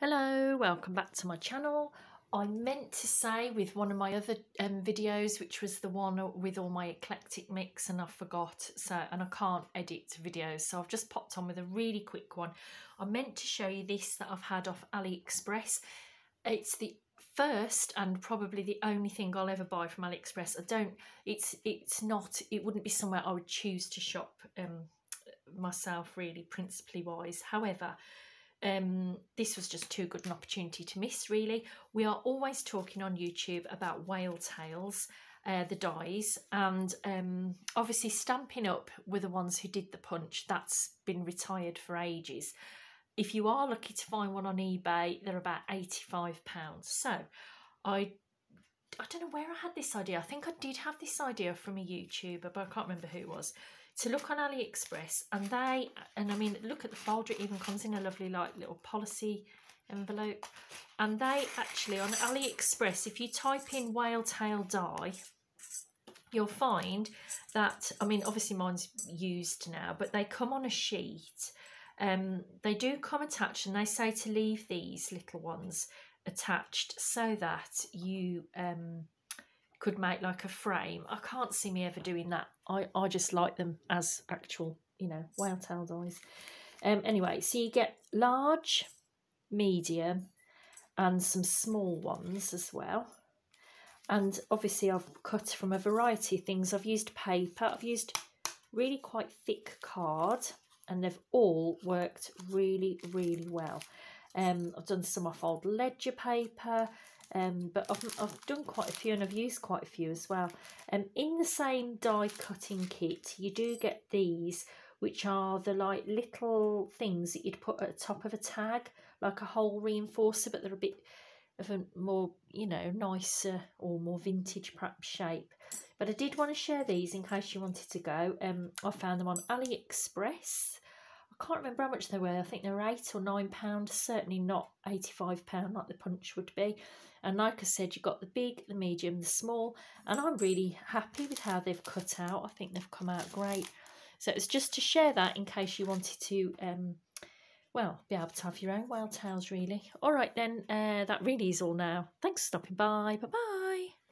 Hello, welcome back to my channel. I meant to say with one of my other um, videos, which was the one with all my eclectic mix, and I forgot. So, and I can't edit videos, so I've just popped on with a really quick one. I meant to show you this that I've had off AliExpress. It's the first and probably the only thing I'll ever buy from AliExpress. I don't. It's it's not. It wouldn't be somewhere I would choose to shop um, myself, really, principally wise. However um, this was just too good an opportunity to miss, really. We are always talking on YouTube about whale tails, uh, the dies, and um, obviously Stampin' Up were the ones who did the punch. That's been retired for ages. If you are lucky to find one on eBay, they're about £85. So I I don't know where I had this idea. I think I did have this idea from a YouTuber, but I can't remember who it was to look on AliExpress and they and I mean look at the folder it even comes in a lovely like little policy envelope and they actually on AliExpress if you type in whale tail die, you'll find that I mean obviously mine's used now but they come on a sheet um they do come attached and they say to leave these little ones attached so that you um could make like a frame. I can't see me ever doing that. I, I just like them as actual, you know, whale tail dies. Um, anyway, so you get large, medium, and some small ones as well. And obviously I've cut from a variety of things. I've used paper, I've used really quite thick card, and they've all worked really, really well. Um, I've done some off old ledger paper, um, but I've, I've done quite a few and I've used quite a few as well. Um, in the same die cutting kit, you do get these, which are the like little things that you'd put at the top of a tag, like a hole reinforcer, but they're a bit of a more, you know, nicer or more vintage perhaps shape. But I did want to share these in case you wanted to go. Um, I found them on AliExpress. I can't remember how much they were. I think they were eight or nine pounds. Certainly not eighty-five pound like the punch would be. And like I said, you've got the big, the medium, the small, and I'm really happy with how they've cut out. I think they've come out great. So it's just to share that in case you wanted to, um, well, be able to have your own wild tails, really. All right, then, uh, that really is all now. Thanks for stopping by. Bye bye.